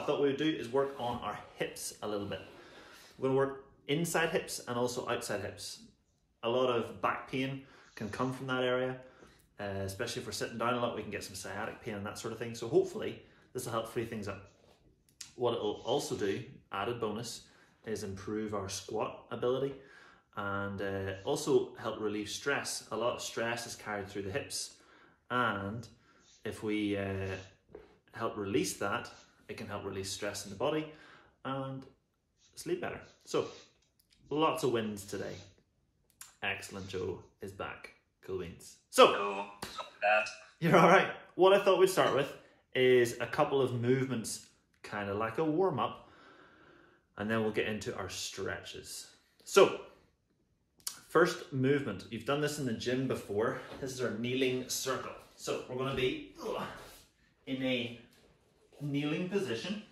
I thought we would do is work on our hips a little bit. We're gonna work inside hips and also outside hips. A lot of back pain can come from that area, uh, especially if we're sitting down a lot, we can get some sciatic pain and that sort of thing. So hopefully this will help free things up. What it'll also do, added bonus, is improve our squat ability and uh, also help relieve stress. A lot of stress is carried through the hips and if we uh, help release that, it can help release stress in the body and sleep better. So, lots of wins today. Excellent, Joe is back. Cool beans. So, No, you're all right. What I thought we'd start with is a couple of movements, kind of like a warm up, and then we'll get into our stretches. So, first movement. You've done this in the gym before. This is our kneeling circle. So, we're going to be in a kneeling position.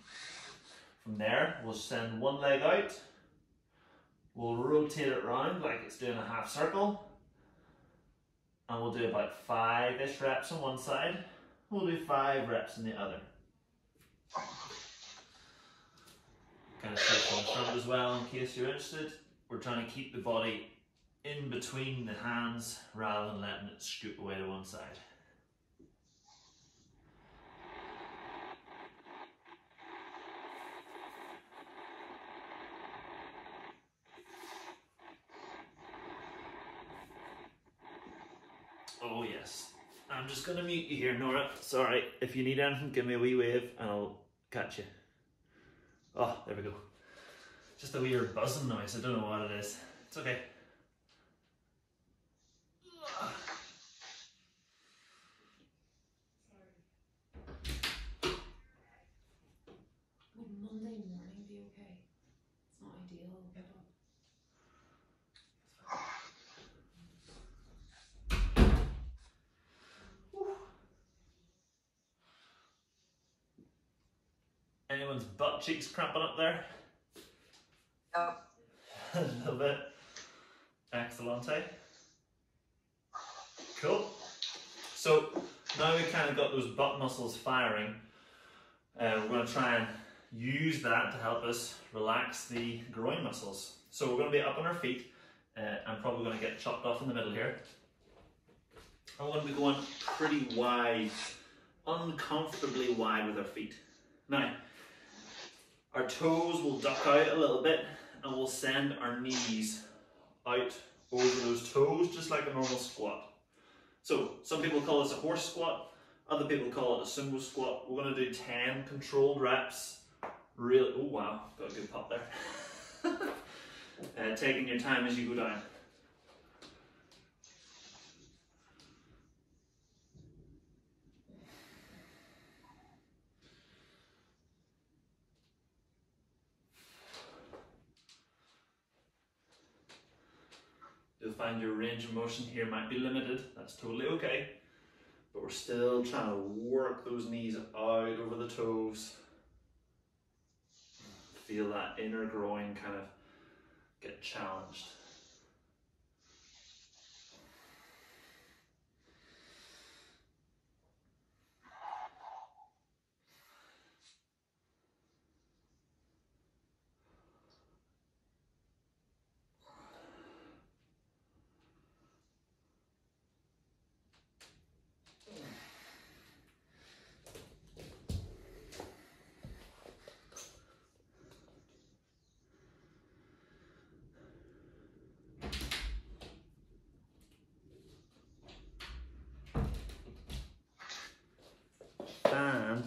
From there, we'll send one leg out. We'll rotate it around like it's doing a half circle and we'll do about five-ish reps on one side. We'll do five reps on the other. Kind of the front as well in case you're interested. We're trying to keep the body in between the hands rather than letting it scoop away to one side. Oh yes. I'm just gonna mute you here, Nora. Sorry. If you need anything, give me a wee wave and I'll catch you. Oh, there we go. Just a weird buzzing noise. I don't know what it is. It's okay. Would Monday morning be okay? It's not ideal, but Anyone's butt cheeks cramping up there? No. a little bit. Excellent? Cool. So now we've kind of got those butt muscles firing. Uh, we're going to try and use that to help us relax the groin muscles. So we're going to be up on our feet. Uh, I'm probably going to get chopped off in the middle here. We're going to be going pretty wide, uncomfortably wide with our feet. Now, our toes will duck out a little bit and we'll send our knees out over those toes just like a normal squat. So some people call this a horse squat, other people call it a sumo squat. We're going to do 10 controlled reps. Really, oh wow, got a good pop there. uh, taking your time as you go down. Find your range of motion here might be limited, that's totally okay. But we're still trying to work those knees out over the toes. Feel that inner groin kind of get challenged.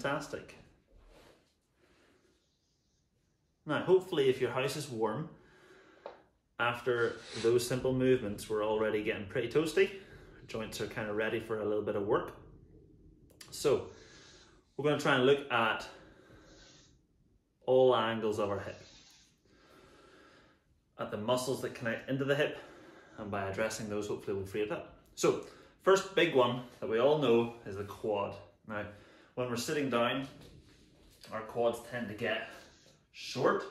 Fantastic. Now, hopefully, if your house is warm, after those simple movements, we're already getting pretty toasty. Joints are kind of ready for a little bit of work. So, we're going to try and look at all angles of our hip, at the muscles that connect into the hip, and by addressing those, hopefully, we'll free it up. So, first big one that we all know is the quad. Now, when we're sitting down, our quads tend to get short,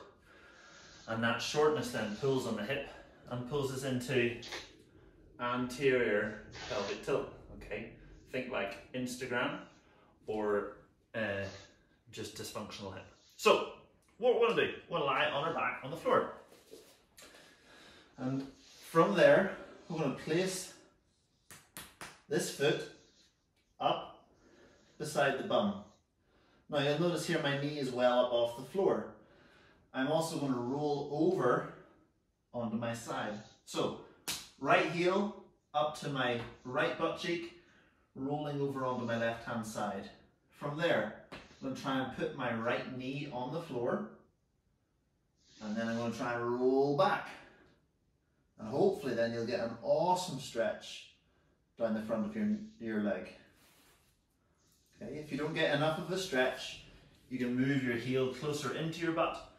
and that shortness then pulls on the hip and pulls us into anterior pelvic tilt. Okay, think like Instagram or uh, just dysfunctional hip. So, what we're to do, We're gonna lie on our back on the floor. And from there, we're going to place this foot up beside the bum. Now you'll notice here my knee is well up off the floor. I'm also going to roll over onto my side. So, right heel up to my right butt cheek, rolling over onto my left hand side. From there, I'm going to try and put my right knee on the floor, and then I'm going to try and roll back. And hopefully then you'll get an awesome stretch down the front of your, your leg. Okay, if you don't get enough of a stretch, you can move your heel closer into your butt.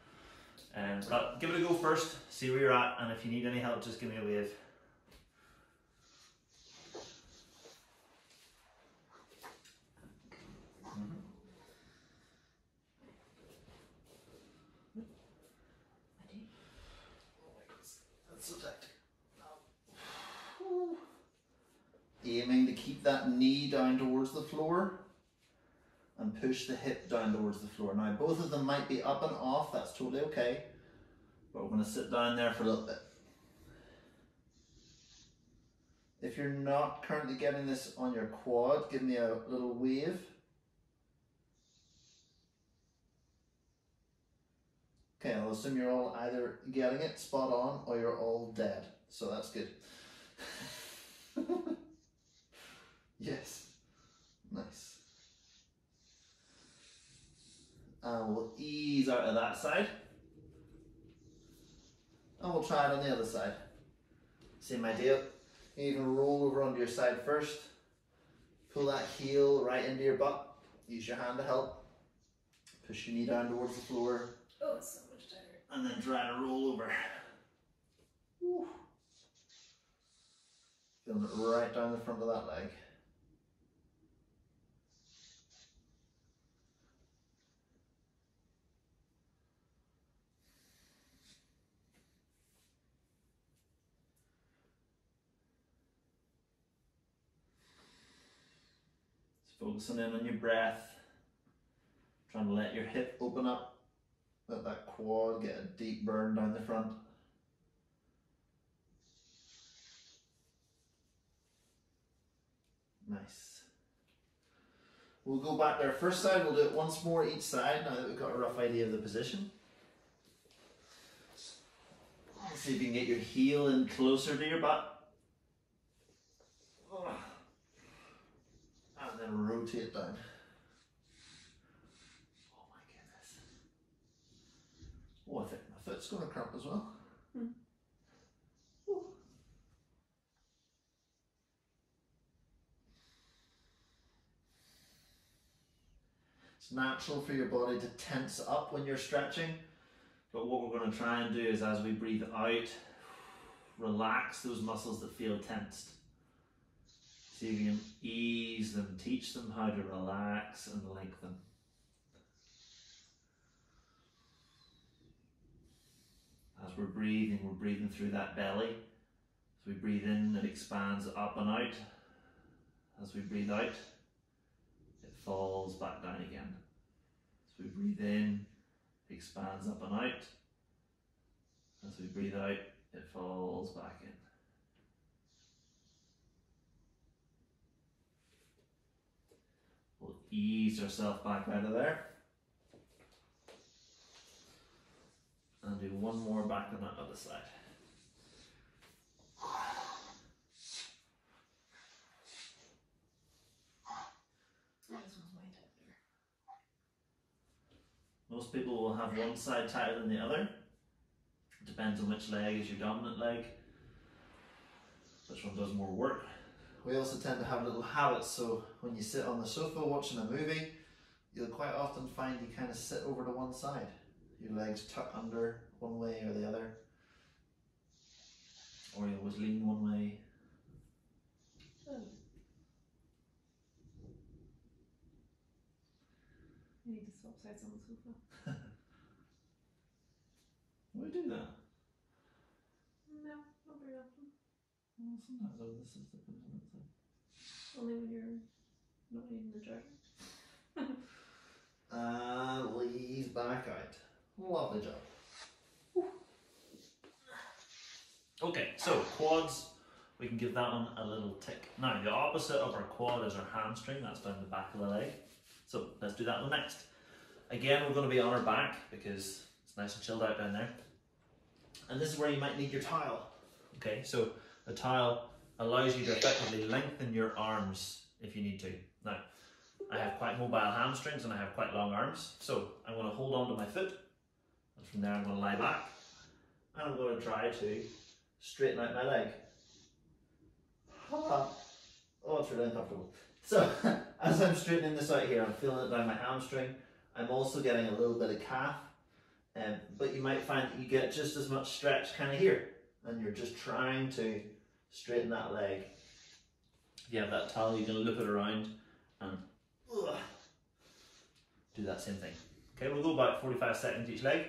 And but give it a go first, see where you're at, and if you need any help, just give me a wave. I do. That's so tactic. Aiming to keep that knee down towards the floor push the hip down towards the floor. Now, both of them might be up and off, that's totally okay. But we're going to sit down there for a little bit. If you're not currently getting this on your quad, give me a little wave. Okay, I'll assume you're all either getting it spot on or you're all dead. So that's good. yes. Nice. And we'll ease out of that side. And we'll try it on the other side. Same idea. You even roll over onto your side first. Pull that heel right into your butt. Use your hand to help. Push your knee down towards the floor Oh, it's so much tighter. and then try to roll over. Woo. Feeling it right down the front of that leg. Focusing in on your breath, trying to let your hip open up let that quad get a deep burn down the front. Nice. We'll go back to our first side, we'll do it once more each side now that we've got a rough idea of the position. See if you can get your heel in closer to your butt. Then rotate down. Oh my goodness. Oh, I think my foot's going to cramp as well. Hmm. It's natural for your body to tense up when you're stretching, but what we're going to try and do is as we breathe out, relax those muscles that feel tensed. See if you can ease them, teach them how to relax and lengthen. Them. As we're breathing, we're breathing through that belly. As we breathe in, it expands up and out. As we breathe out, it falls back down again. As we breathe in, expands up and out. As we breathe out, it falls back in. We'll ease yourself back out of there. And do one more back on that other side. Most people will have one side tighter than the other. It depends on which leg is your dominant leg, which one does more work. We also tend to have little habits, so when you sit on the sofa watching a movie, you'll quite often find you kind of sit over to one side. Your legs tuck under one way or the other, or you always lean one way. Hmm. Oh. I need to swap sides on the sofa. Why do that? No, not very often. Well, sometimes I would listen to the on that side. Only when you're not needing the charger. And lean back out. Lovely job. Okay, so quads, we can give that one a little tick. Now, the opposite of our quad is our hamstring, that's down the back of the leg. So let's do that one next. Again, we're going to be on our back because it's nice and chilled out down there. And this is where you might need your towel. Okay, so the tile allows you to effectively lengthen your arms if you need to. Now, I have quite mobile hamstrings and I have quite long arms, so I'm going to hold on to my foot, and from there I'm going to lie back, and I'm going to try to straighten out my leg. Oh, it's really uncomfortable. So, as I'm straightening this out here, I'm feeling it down my hamstring. I'm also getting a little bit of calf, um, but you might find that you get just as much stretch kind of here, and you're just trying to straighten that leg. If you have that towel, you can loop it around and do that same thing. Okay, we'll go about 45 seconds each leg.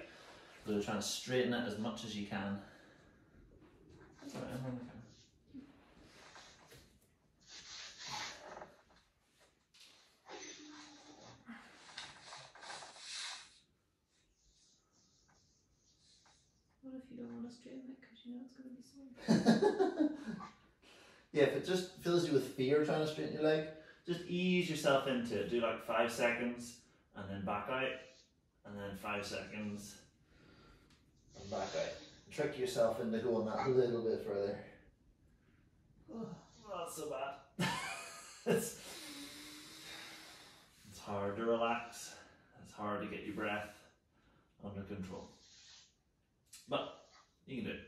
We're trying to straighten it as much as you can. That's all right, I'm on the camera. What if you don't want to straighten it because you know it's going to be sore? yeah, if it just fills you with fear trying to straighten your leg, just ease yourself into it. Do like five seconds and then back out, and then five seconds and back out. Trick yourself into going that little bit further. Oh, not so bad. it's, it's hard to relax. It's hard to get your breath under control. But you can do it.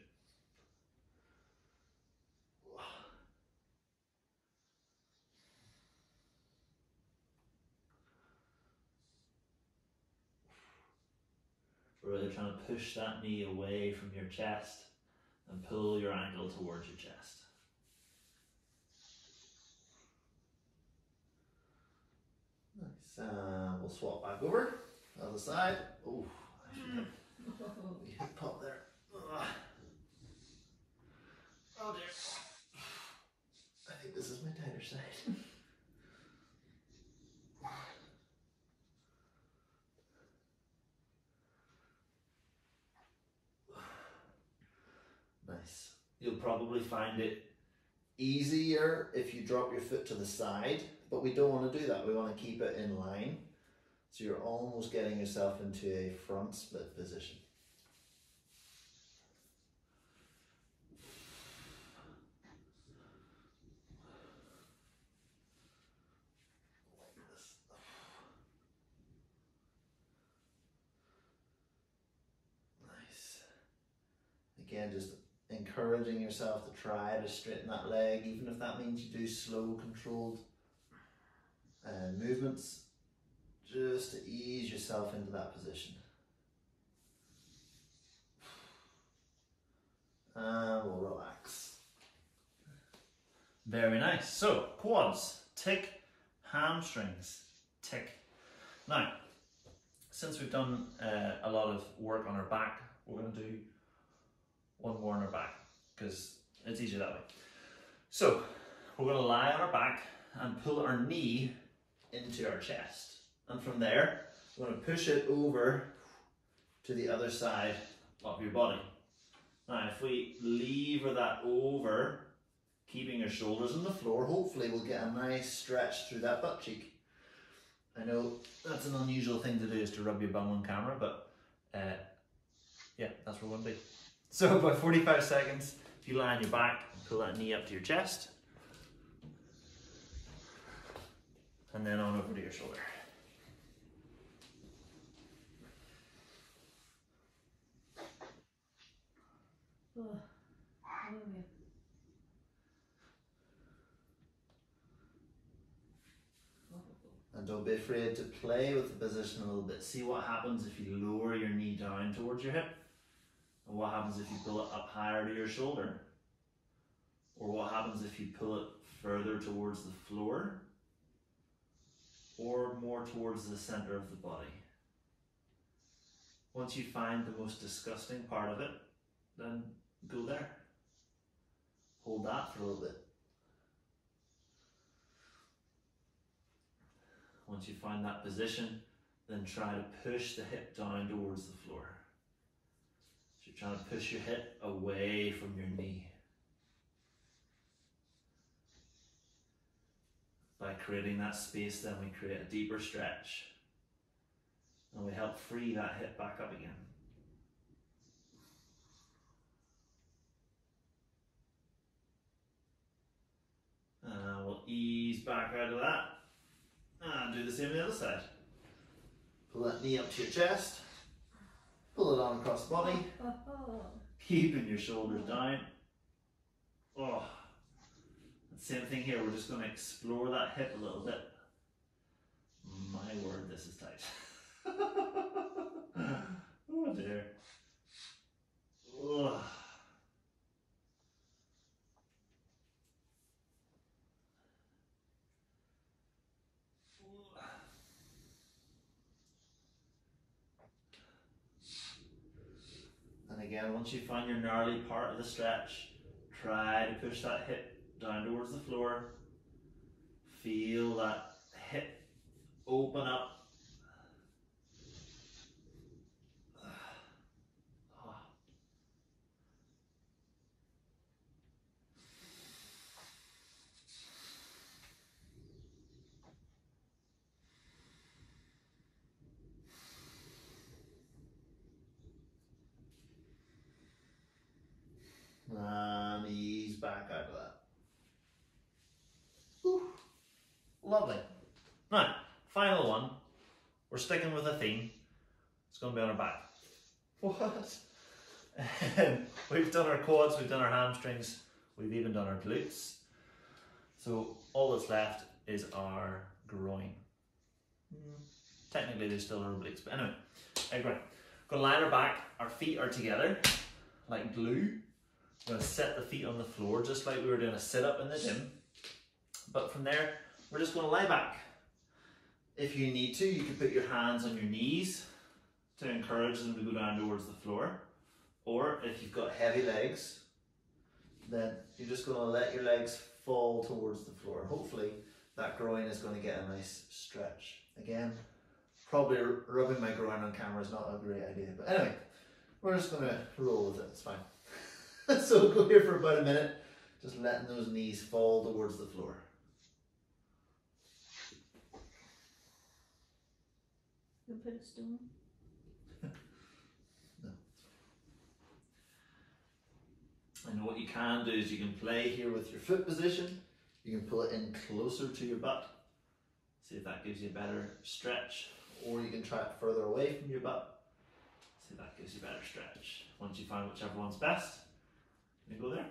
Really trying to push that knee away from your chest and pull your ankle towards your chest. Nice. Uh, we'll swap back over. Other side. Oh, I should have we hip pop there. Ugh. Oh dear. I think this is my tighter side. nice. You'll probably find it easier if you drop your foot to the side, but we don't want to do that. We want to keep it in line. So you're almost getting yourself into a front split position. Like this. Nice. Again, just encouraging yourself to try to straighten that leg, even if that means you do slow, controlled uh, movements just to ease yourself into that position. And we'll relax. Very nice. So, quads, tick, hamstrings, tick. Now, since we've done uh, a lot of work on our back, we're going to do one more on our back because it's easier that way. So, we're going to lie on our back and pull our knee into our chest. And from there, we're going to push it over to the other side of your body. Now, if we lever that over, keeping your shoulders on the floor, hopefully we'll get a nice stretch through that butt cheek. I know that's an unusual thing to do is to rub your bum on camera, but uh, yeah, that's what we're going to do. So about 45 seconds, if you lie on your back pull that knee up to your chest, and then on over to your shoulder. And don't be afraid to play with the position a little bit. See what happens if you lower your knee down towards your hip. And what happens if you pull it up higher to your shoulder. Or what happens if you pull it further towards the floor. Or more towards the center of the body. Once you find the most disgusting part of it, then go there. Hold that for a little bit. Once you find that position, then try to push the hip down towards the floor. So you're trying to push your hip away from your knee. By creating that space, then we create a deeper stretch. And we help free that hip back up again. And we'll ease back out of that. And do the same on the other side. Pull that knee up to your chest. Pull it on across the body. Keeping your shoulders down. Oh. Same thing here, we're just going to explore that hip a little bit. My word, this is tight. oh dear. Ugh. And once you find your gnarly part of the stretch, try to push that hip down towards the floor. Feel that hip open up. Ah. And ease back out of that. Whew. Lovely. Now, final one. We're sticking with a theme. It's going to be on our back. What? we've done our quads, we've done our hamstrings, we've even done our glutes. So all that's left is our groin. Mm, Technically, there's still our obliques, but anyway, groin. Going to line our back. Our feet are together, like glue. We're going to set the feet on the floor, just like we were doing a sit up in the gym. But from there, we're just going to lie back. If you need to, you can put your hands on your knees to encourage them to go down towards the floor. Or if you've got heavy legs, then you're just going to let your legs fall towards the floor. Hopefully, that groin is going to get a nice stretch. Again, probably rubbing my groin on camera is not a great idea. But anyway, we're just going to roll with it. It's fine. so go here for about a minute, just letting those knees fall towards the floor. You put a stone. And what you can do is you can play here with your foot position. You can pull it in closer to your butt. See if that gives you a better stretch. Or you can try it further away from your butt. See if that gives you a better stretch. Once you find whichever one's best, you go there.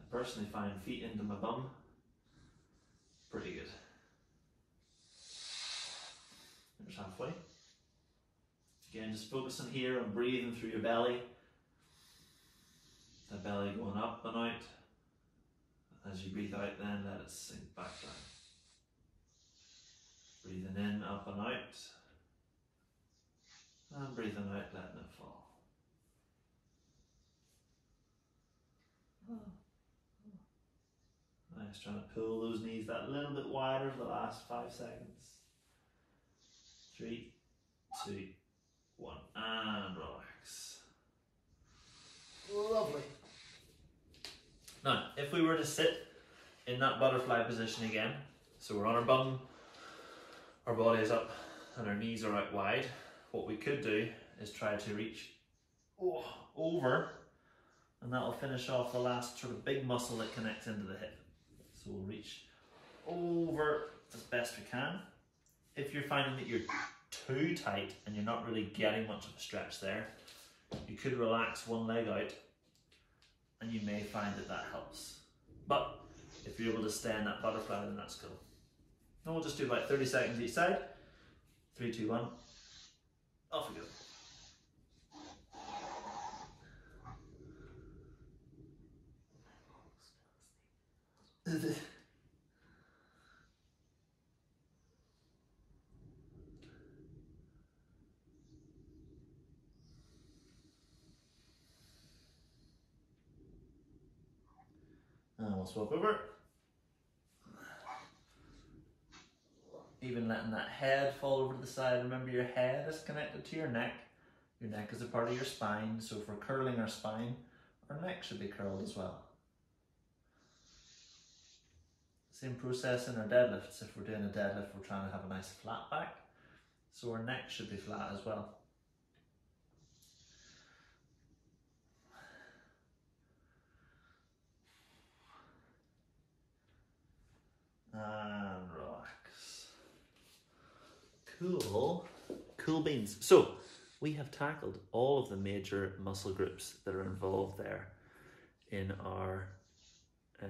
I personally find feet into my bum pretty good. There's halfway. Again, just focusing here on breathing through your belly. The belly going up and out. As you breathe out, then let it sink back down. Breathing in, up and out. And breathing out, letting it fall. Nice, trying to pull those knees that little bit wider for the last five seconds. Three, two, one, and relax. Lovely. Now, if we were to sit in that butterfly position again, so we're on our bum, our body is up, and our knees are out wide, what we could do is try to reach oh, over, and that'll finish off the last sort of big muscle that connects into the hip. So we'll reach over as best we can. If you're finding that you're too tight and you're not really getting much of a stretch there, you could relax one leg out and you may find that that helps. But if you're able to stay in that butterfly, then that's cool. And we'll just do about 30 seconds each side. Three, two, one. Off we go. swap over. even letting that head fall over to the side. Remember, your head is connected to your neck. Your neck is a part of your spine, so if we're curling our spine, our neck should be curled as well. Same process in our deadlifts. If we're doing a deadlift, we're trying to have a nice flat back, so our neck should be flat as well. And relax. Cool. Cool beans. So, we have tackled all of the major muscle groups that are involved there in our uh,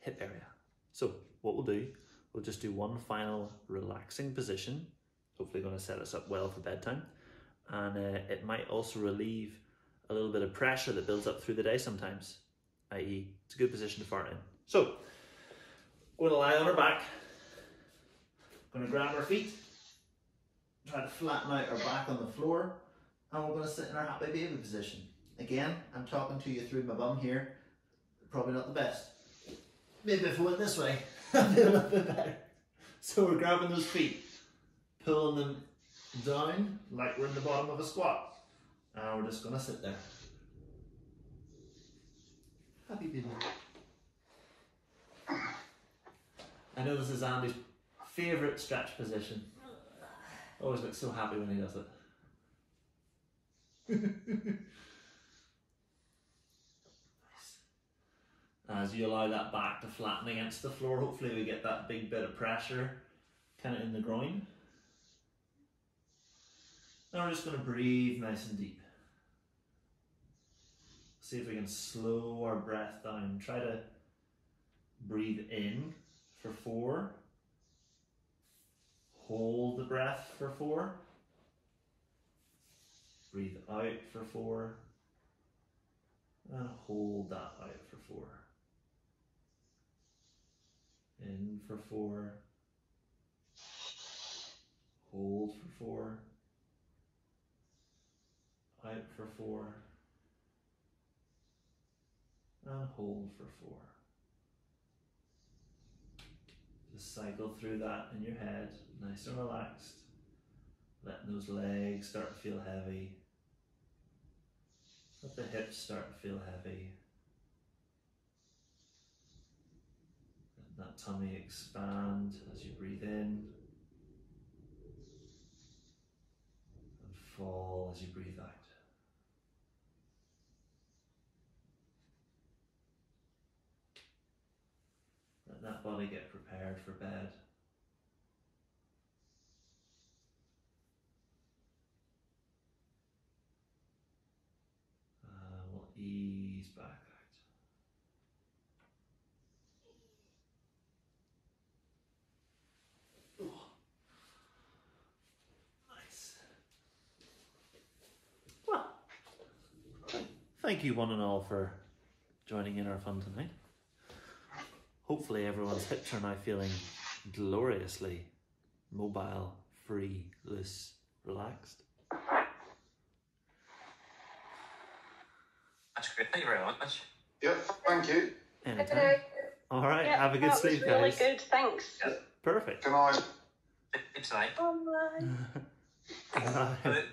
hip area. So, what we'll do, we'll just do one final relaxing position, hopefully, going to set us up well for bedtime. And uh, it might also relieve a little bit of pressure that builds up through the day sometimes, i.e., it's a good position to fart in. So, going to lie on our back, going to grab our feet, try to flatten out our back on the floor, and we're going to sit in our happy baby position. Again, I'm talking to you through my bum here, probably not the best. Maybe if I went this way, I'd be a little bit better. So we're grabbing those feet, pulling them down like we're in the bottom of a squat, and we're just going to sit there. Happy baby. I know this is Andy's favourite stretch position. Always looks so happy when he does it. As you allow that back to flatten against the floor, hopefully we get that big bit of pressure kind of in the groin. Now we're just going to breathe nice and deep. See if we can slow our breath down. Try to breathe in for four. Hold the breath for four. Breathe out for four. And hold that out for four. In for four. Hold for four. Out for four. And hold for four. Just cycle through that in your head, nice and relaxed. Letting those legs start to feel heavy. Let the hips start to feel heavy. Let that tummy expand as you breathe in. And fall as you breathe out. Let that body get prepared for bed. Uh, we'll ease back out. Nice. Well, thank you one and all for joining in our fun tonight. Hopefully, everyone's hips are now feeling gloriously mobile, free, loose, relaxed. That's great. Thank you very much. Yep, thank you. Anytime. All right, Yeah, have a good that sleep, was really guys. good. Thanks. Perfect. Good night. Good tonight. Bye. Bye. Good-